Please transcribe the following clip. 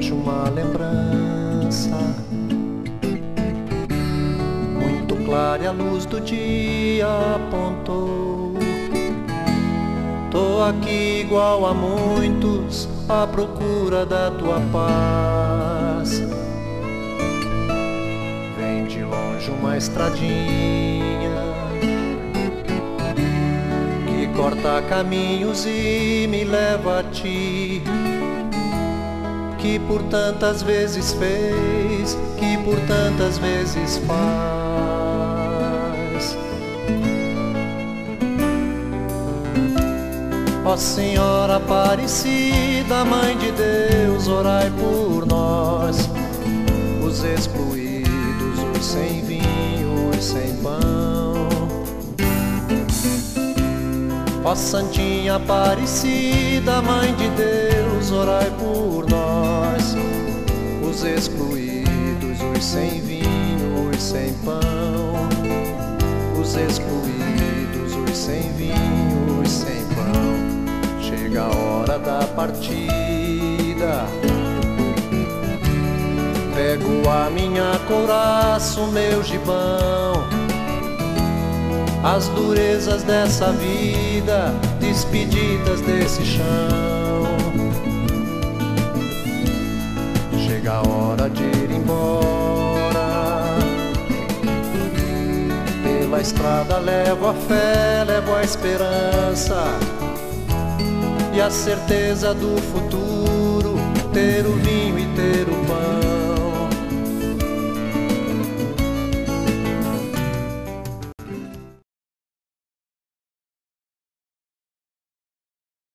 hoje uma lembrança. Muito clara a luz do dia apontou. Tô aqui igual a muitos à procura da tua paz. Vem de longe uma estradinha que corta caminhos e me leva a ti que por tantas vezes fez, que por tantas vezes faz. Ó Senhora Aparecida, Mãe de Deus, orai por nós, os excluídos, os sem vinho, os sem pão. Ó Santinha Aparecida, Mãe de Deus, orai por nós, os excluídos, os sem vinho, os sem pão, os excluídos, os sem vinho, os sem pão. Chega a hora da partida. Pego a minha couraça, o meu gibão as durezas dessa vida, despedidas desse chão. Chega a hora de ir embora. Pela estrada levo a fé, levo a esperança e a certeza do futuro, ter o vinho.